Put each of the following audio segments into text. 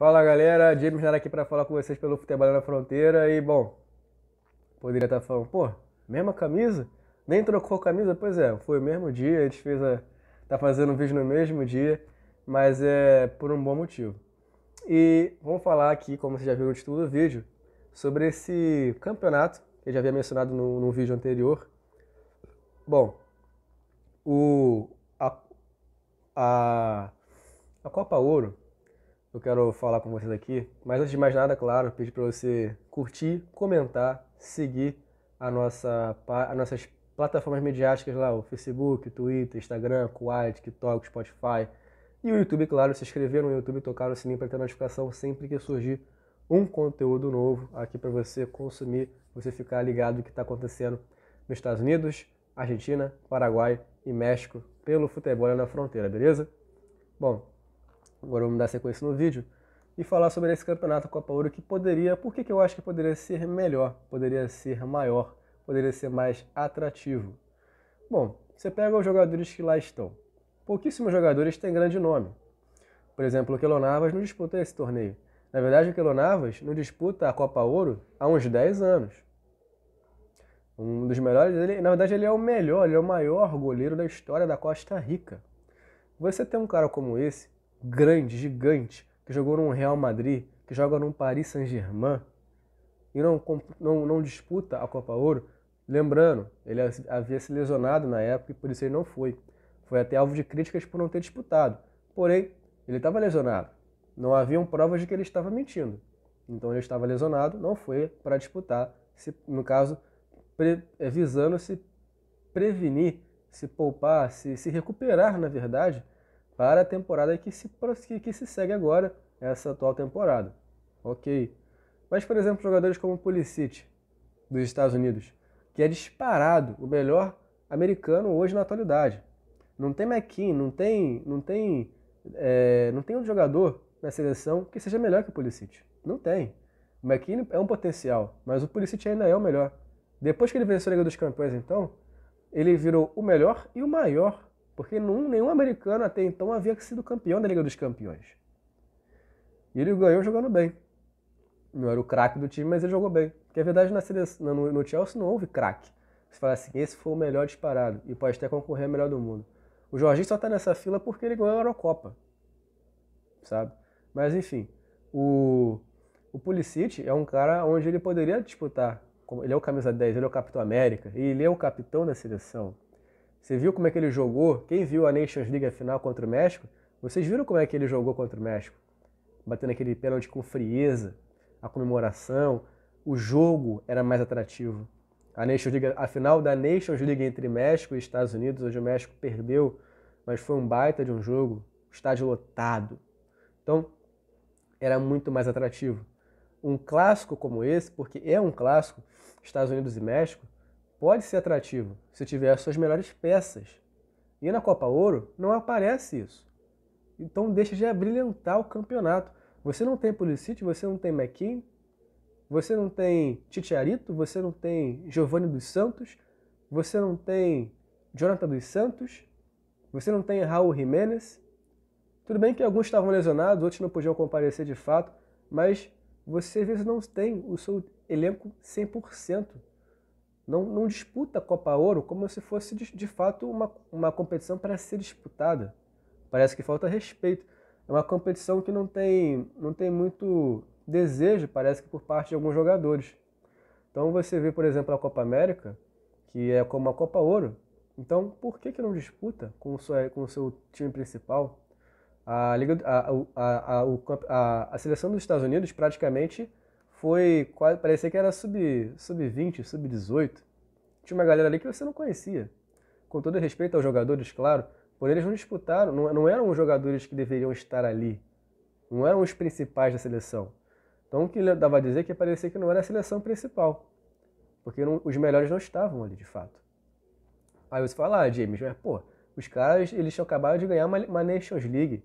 Fala galera, James Nara aqui para falar com vocês pelo Futebol na Fronteira e bom, poderia estar falando, pô, mesma camisa? Nem trocou camisa? Pois é, foi o mesmo dia, a gente fez a, tá fazendo um vídeo no mesmo dia, mas é por um bom motivo. E vamos falar aqui, como vocês já viram no título do vídeo, sobre esse campeonato, que eu já havia mencionado no, no vídeo anterior. Bom, o, a, a, a Copa Ouro eu quero falar com vocês aqui. Mas antes de mais nada, claro, pedir para você curtir, comentar, seguir a nossa, as nossas plataformas mediáticas lá, o Facebook, o Twitter, Instagram, Kuwait, TikTok, Spotify e o YouTube, claro, se inscrever no YouTube e tocar no sininho para ter notificação sempre que surgir um conteúdo novo aqui para você consumir, você ficar ligado no que está acontecendo nos Estados Unidos, Argentina, Paraguai e México pelo futebol na fronteira, beleza? Bom, Agora vamos dar sequência no vídeo e falar sobre esse campeonato Copa Ouro que poderia, por que, eu acho que poderia ser melhor, poderia ser maior, poderia ser mais atrativo. Bom, você pega os jogadores que lá estão. Pouquíssimos jogadores têm grande nome. Por exemplo, o Quelonavas não disputa esse torneio. Na verdade, o Quelonavas não disputa a Copa Ouro há uns 10 anos. Um dos melhores, ele, na verdade ele é o melhor, ele é o maior goleiro da história da Costa Rica. Você tem um cara como esse, grande, gigante, que jogou no Real Madrid, que joga no Paris Saint-Germain e não, não, não disputa a Copa Ouro, lembrando, ele havia se lesionado na época e por isso ele não foi. Foi até alvo de críticas por não ter disputado. Porém, ele estava lesionado. Não haviam provas de que ele estava mentindo. Então ele estava lesionado, não foi para disputar, se, no caso, pre, é, visando se prevenir, se poupar, se, se recuperar, na verdade, para a temporada que se, que se segue agora, essa atual temporada. Ok. Mas, por exemplo, jogadores como Pulisic, dos Estados Unidos, que é disparado o melhor americano hoje na atualidade. Não tem McKean, não tem, não tem, é, não tem um jogador na seleção que seja melhor que o Pulisic. Não tem. O McKean é um potencial, mas o Pulisic ainda é o melhor. Depois que ele venceu a Liga dos Campeões, então, ele virou o melhor e o maior porque nenhum, nenhum americano até então havia sido campeão da Liga dos Campeões. E ele ganhou jogando bem. Não era o craque do time, mas ele jogou bem. Porque a verdade na seleção, no, no Chelsea não houve craque. Você fala assim, esse foi o melhor disparado e pode até concorrer ao melhor do mundo. O Jorginho só está nessa fila porque ele ganhou a Eurocopa. Sabe? Mas enfim, o, o Pulisic é um cara onde ele poderia disputar. Ele é o camisa 10, ele é o Capitão América, e ele é o capitão da seleção. Você viu como é que ele jogou? Quem viu a Nations League final contra o México? Vocês viram como é que ele jogou contra o México? Batendo aquele pênalti com frieza, a comemoração, o jogo era mais atrativo. A, Nations League, a final da Nations League entre México e Estados Unidos, onde o México perdeu, mas foi um baita de um jogo, estádio lotado. Então, era muito mais atrativo. Um clássico como esse, porque é um clássico, Estados Unidos e México, pode ser atrativo se tiver as suas melhores peças. E na Copa Ouro não aparece isso. Então deixa de abrilhantar o campeonato. Você não tem Pulisic, você não tem McKean, você não tem Titiarito, você não tem Giovanni dos Santos, você não tem Jonathan dos Santos, você não tem Raul Jiménez. Tudo bem que alguns estavam lesionados, outros não podiam comparecer de fato, mas você às vezes não tem o seu elenco 100% não, não disputa a Copa Ouro como se fosse de, de fato uma, uma competição para ser disputada. Parece que falta respeito. É uma competição que não tem, não tem muito desejo, parece que por parte de alguns jogadores. Então você vê, por exemplo, a Copa América, que é como a Copa Ouro. Então, por que, que não disputa com o, seu, com o seu time principal? A, Liga, a, a, a, a, a seleção dos Estados Unidos praticamente foi quase, parecia que era sub-20, sub sub-18. Tinha uma galera ali que você não conhecia. Com todo respeito aos jogadores, claro, por eles não disputaram, não, não eram os jogadores que deveriam estar ali. Não eram os principais da seleção. Então o que dava a dizer é que parecia que não era a seleção principal. Porque não, os melhores não estavam ali, de fato. Aí você fala, ah, James, mas pô, os caras eles tinham acabado de ganhar uma, uma Nations League.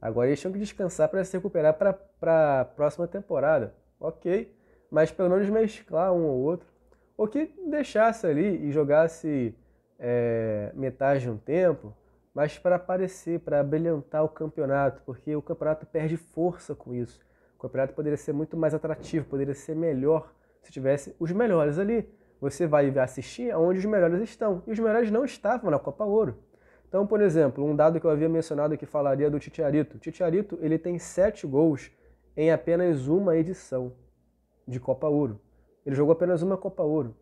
Agora eles tinham que descansar para se recuperar para a próxima temporada ok, mas pelo menos mesclar um ou outro. Ou que deixasse ali e jogasse é, metade de um tempo, mas para aparecer, para brilhantar o campeonato, porque o campeonato perde força com isso. O campeonato poderia ser muito mais atrativo, poderia ser melhor se tivesse os melhores ali. Você vai assistir aonde os melhores estão. E os melhores não estavam na Copa Ouro. Então, por exemplo, um dado que eu havia mencionado que falaria do Titiarito. Titiarito, ele tem sete gols em apenas uma edição de Copa Ouro. Ele jogou apenas uma Copa Ouro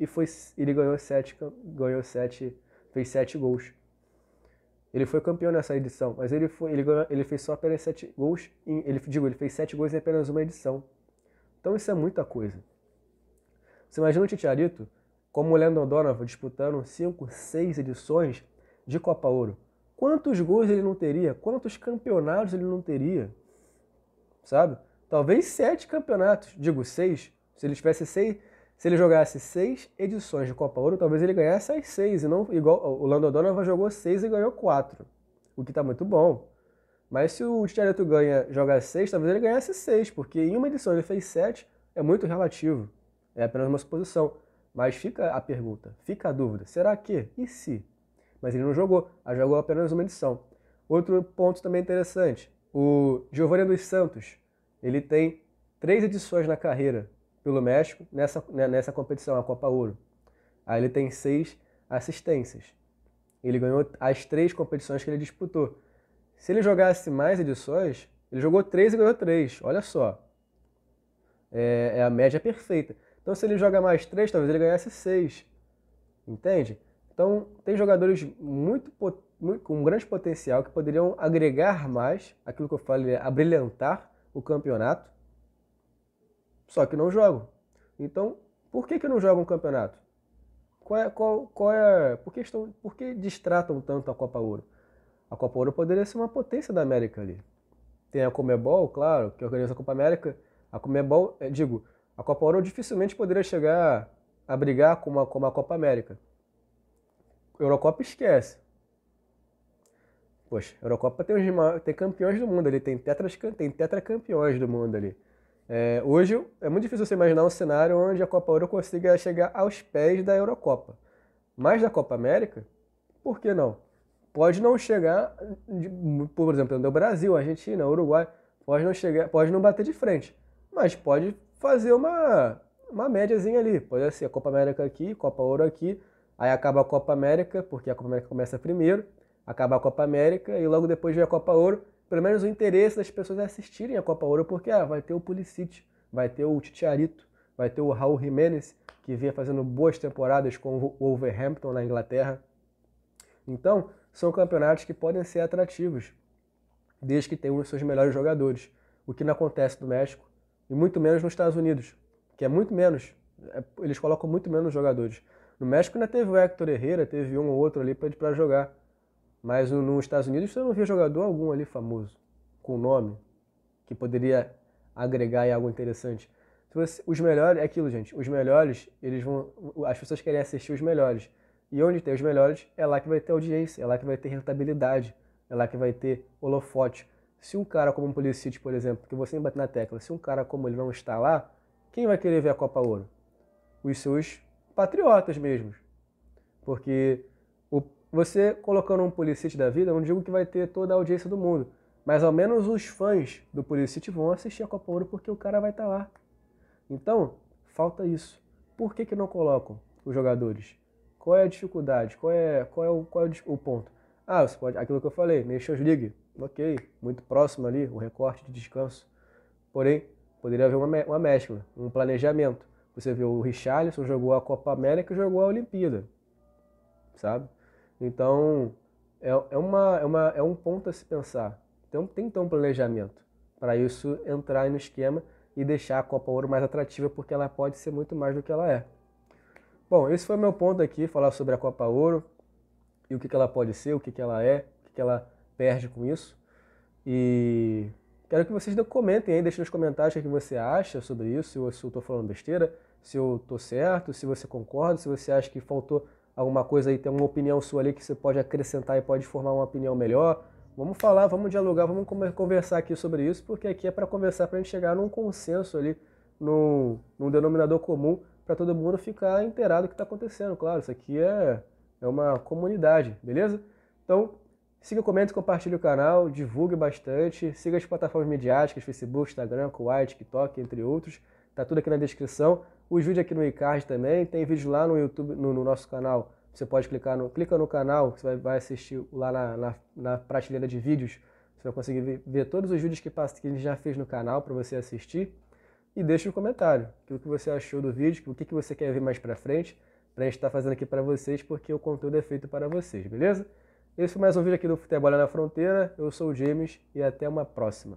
e foi, ele ganhou sete, ganhou sete, fez sete gols. Ele foi campeão nessa edição, mas ele, foi, ele, ganhou, ele fez só apenas sete gols. Em, ele, digo, ele fez sete gols em apenas uma edição. Então isso é muita coisa. Você imagina o Titiarito como o Landon Donovan disputando cinco, seis edições de Copa Ouro. Quantos gols ele não teria? Quantos campeonatos ele não teria? Sabe? Talvez sete campeonatos, digo seis. Se ele tivesse seis, se ele jogasse seis edições de Copa Ouro, talvez ele ganhasse as seis, e não igual o Lando Donovan jogou seis e ganhou quatro, o que está muito bom. Mas se o Tcharato ganha, joga seis, talvez ele ganhasse seis, porque em uma edição ele fez sete, é muito relativo, é apenas uma suposição. Mas fica a pergunta, fica a dúvida, será que? E se? Mas ele não jogou, ele jogou apenas uma edição. Outro ponto também interessante, o Giovanni dos Santos, ele tem três edições na carreira, pelo México nessa, né, nessa competição, a Copa Ouro. Aí ele tem seis assistências. Ele ganhou as três competições que ele disputou. Se ele jogasse mais edições, ele jogou três e ganhou três. Olha só. É, é a média perfeita. Então, se ele joga mais três, talvez ele ganhasse seis. Entende? Então, tem jogadores muito, muito, com um grande potencial que poderiam agregar mais aquilo que eu falei, abrilhantar o campeonato só que não jogam. Então, por que, que não jogam o campeonato? Qual é, qual, qual é, por, que estão, por que distratam tanto a Copa Ouro? A Copa Ouro poderia ser uma potência da América ali. Tem a Comebol, claro, que organiza a Copa América. A Comebol, é, digo, a Copa Ouro dificilmente poderia chegar a brigar com uma, com uma Copa América. Eurocopa esquece. Poxa, a Eurocopa tem, os, tem campeões do mundo ali, tem, tetras, tem tetracampeões do mundo ali. É, hoje é muito difícil você imaginar um cenário onde a Copa Ouro consiga chegar aos pés da Eurocopa. Mas da Copa América, por que não? Pode não chegar, por exemplo, no Brasil, Argentina, Uruguai, pode não chegar, pode não bater de frente, mas pode fazer uma, uma médiazinha ali. Pode ser a Copa América aqui, Copa Ouro aqui, aí acaba a Copa América, porque a Copa América começa primeiro, acaba a Copa América e logo depois vem a Copa Ouro pelo menos o interesse das pessoas é assistirem a Copa Ouro, porque ah, vai ter o Pulisic, vai ter o Titiarito, vai ter o Raul Jiménez, que vinha fazendo boas temporadas com o Wolverhampton na Inglaterra. Então, são campeonatos que podem ser atrativos, desde que tenham os seus melhores jogadores, o que não acontece no México e muito menos nos Estados Unidos, que é muito menos, é, eles colocam muito menos jogadores. No México ainda teve o Héctor Herrera, teve um ou outro ali para jogar. Mas nos Estados Unidos você não via jogador algum ali famoso, com nome, que poderia agregar algo interessante. Você, os melhores, é aquilo, gente, os melhores, eles vão. As pessoas querem assistir os melhores. E onde tem os melhores, é lá que vai ter audiência, é lá que vai ter rentabilidade, é lá que vai ter holofote. Se um cara como um Pulisic, por exemplo, que você bate na tecla, se um cara como ele não está lá, quem vai querer ver a Copa Ouro? Os seus patriotas mesmos. Porque você colocando um Pulisic da vida, não digo que vai ter toda a audiência do mundo, mas ao menos os fãs do Pulisic vão assistir a Copa Ouro porque o cara vai estar tá lá. Então, falta isso. Por que, que não colocam os jogadores? Qual é a dificuldade? Qual é, qual é, o, qual é o ponto? Ah, você pode, aquilo que eu falei, Nations League, ok, muito próximo ali, o recorte de descanso. Porém, poderia haver uma, uma mescla, um planejamento. Você vê o Richarlison jogou a Copa América e jogou a Olimpíada, sabe? Então, é, é, uma, é, uma, é um ponto a se pensar. Então, tem que ter um planejamento para isso entrar no esquema e deixar a Copa Ouro mais atrativa, porque ela pode ser muito mais do que ela é. Bom, esse foi meu ponto aqui, falar sobre a Copa Ouro e o que, que ela pode ser, o que, que ela é, o que, que ela perde com isso. E quero que vocês comentem aí, deixem nos comentários o que você acha sobre isso, se eu estou falando besteira, se eu estou certo, se você concorda, se você acha que faltou alguma coisa aí, tem uma opinião sua ali que você pode acrescentar e pode formar uma opinião melhor. Vamos falar, vamos dialogar, vamos conversar aqui sobre isso, porque aqui é para conversar, para a gente chegar num consenso ali, num, num denominador comum, para todo mundo ficar inteirado do que está acontecendo. Claro, isso aqui é, é uma comunidade, beleza? Então, Siga, comente, compartilhe o canal, divulgue bastante. Siga as plataformas midiáticas, Facebook, Instagram, Kuwait, TikTok, entre outros. Tá tudo aqui na descrição. Os vídeos aqui no iCard também. Tem vídeo lá no YouTube, no, no nosso canal. Você pode clicar no, clica no canal, você vai, vai assistir lá na, na, na, prateleira de vídeos. Você vai conseguir ver, ver todos os vídeos que, passa, que a gente já fez no canal para você assistir. E deixe um comentário, o que você achou do vídeo, o que, que você quer ver mais pra frente, pra gente estar tá fazendo aqui para vocês, porque o conteúdo é feito para vocês, beleza? Esse foi mais um vídeo aqui do Futebol na Fronteira. Eu sou o James e até uma próxima.